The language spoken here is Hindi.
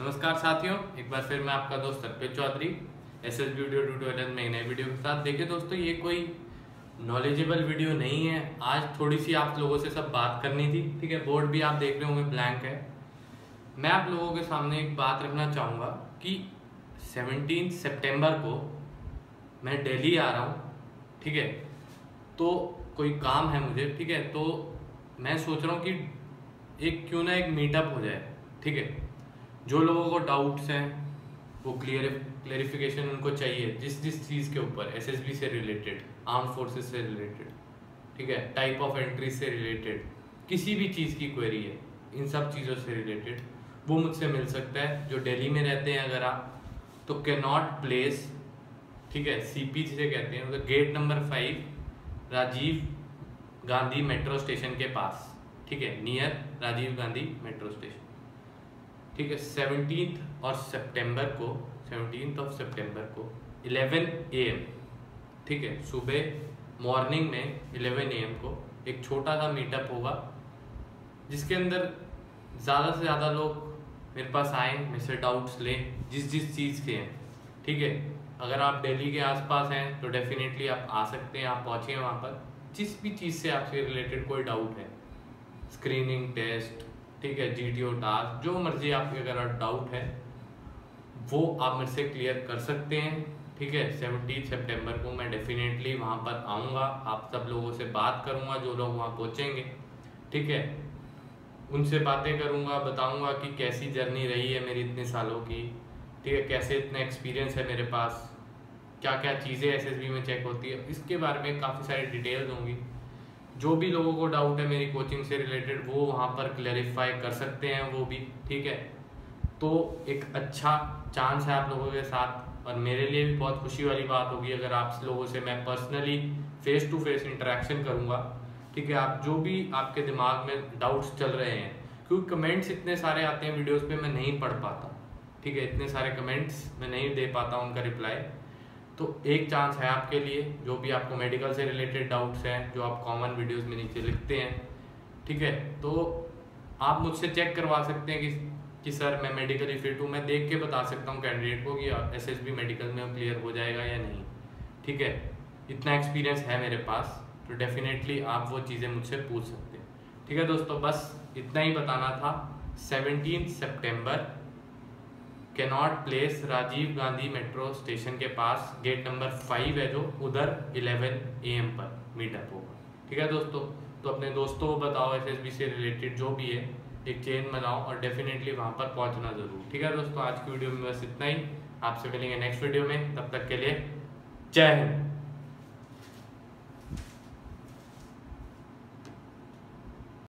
नमस्कार साथियों, एक बार फिर मैं आपका दोस्त Arpit Chaudhary S S video tutorial में एक नए वीडियो के साथ। देखिए दोस्तों, ये कोई नॉलेजेबल वीडियो नहीं है। आज थोड़ी सी आप लोगों से सब बात करनी थी, ठीक है? बोर्ड भी आप देख रहे होंगे ब्लैंक है। मैं आप लोगों के सामने एक बात रखना चाहूँगा कि सेवनटीन सेप्टेम्बर को मैं दिल्ली आ रहा हूँ, ठीक है? तो कोई काम है मुझे, ठीक है? तो मैं सोच रहा हूँ कि एक क्यों ना एक मीटअप हो जाए, ठीक है? जो लोगों को डाउट्स हैं, वो क्लियर क्लेरिफिकेशन उनको चाहिए जिस जिस चीज़ के ऊपर एसएसबी से रिलेटेड आर्म फोर्सेस से रिलेटेड ठीक है? टाइप ऑफ़ एंट्री से रिलेटेड किसी भी चीज़ की क्वेरी है, इन सब चीज़ों से रिलेटेड वो मुझसे मिल सकता है, जो दिल्ली में रहते हैं अगर आप तो के नॉट प्लेस ठीक है? सी पी जिसे कहते हैं मतलब gate number five Rajiv Gandhi metro station के पास, ठीक है? Near Rajiv Gandhi metro station ठीक है सेवनटीन और सितंबर को सेवनटीन ऑफ़ सितंबर को 11 एम ठीक है, सुबह मॉर्निंग में 11 एम को एक छोटा सा मीटअप होगा, जिसके अंदर ज़्यादा से ज़्यादा लोग मेरे पास आए मेरे से डाउट्स लें, जिस जिस चीज़ के हैं, ठीक है। अगर आप दिल्ली के आसपास हैं तो डेफिनेटली आप आ सकते हैं, आप पहुँचे वहाँ पर। जिस भी चीज़ से आपसे रिलेटेड कोई डाउट है स्क्रीनिंग टेस्ट ठीक है जी टी ओ जो मर्ज़ी आपके अगर डाउट है, वो आप मेरे से क्लियर कर सकते हैं, ठीक है। सेवनटीन सेप्टेम्बर को मैं डेफिनेटली वहाँ पर आऊँगा, आप सब लोगों से बात करूँगा, जो लोग वहाँ पहुँचेंगे, ठीक है। उनसे बातें करूँगा, बताऊँगा कि कैसी जर्नी रही है मेरी इतने सालों की, ठीक है, कैसे इतना एक्सपीरियंस है मेरे पास क्या क्या चीज़ें एसएसबी में चेक होती है, इसके बारे में काफ़ी सारी डिटेल्स होंगी। जो भी लोगों को डाउट है मेरी कोचिंग से रिलेटेड वो वहाँ पर क्लैरिफाई कर सकते हैं, वो भी, ठीक है? तो एक अच्छा चांस है आप लोगों के साथ, और मेरे लिए भी बहुत खुशी वाली बात होगी अगर आप लोगों से मैं personally face to face interaction करूँगा, ठीक है? आप जो भी आपके दिमाग में डाउट्स चल रहे हैं, क्योंकि कमेंट्स इतने सारे आते हैं वीडियोस पे मैं नहीं पढ़ पाता, ठीक है? इतने सारे कमेंट्स मैं नहीं दे पाता उनका रिप्लाई तो एक चांस है आपके लिए, जो भी आपको मेडिकल से रिलेटेड डाउट्स हैं, जो आप कॉमन वीडियोस में नीचे लिखते हैं, ठीक है? तो आप मुझसे चेक करवा सकते हैं कि कि सर मैं मेडिकली फिट हूँ, मैं देख के बता सकता हूँ कैंडिडेट को कि एस एस बी मेडिकल में क्लियर हो जाएगा या नहीं, ठीक है? इतना एक्सपीरियंस है मेरे पास तो डेफिनेटली आप वो चीज़ें मुझसे पूछ सकते हैं, ठीक है दोस्तों? बस इतना ही बताना था। Seventeen September Connaught Place Rajiv Gandhi metro station के पास, गेट नंबर फाइव है जो, उधर 11 एम पर मीटअप होगा। ठीक है दोस्तों? तो अपने दोस्तों को बताओ एस एस बी से रिलेटेड जो भी है, एक चेन बनाओ और डेफिनेटली वहाँ पर पहुँचना ज़रूर। ठीक है दोस्तों? आज की वीडियो में बस इतना ही। आपसे मिलेंगे नेक्स्ट वीडियो में। तब तक के लिए जय हिंद।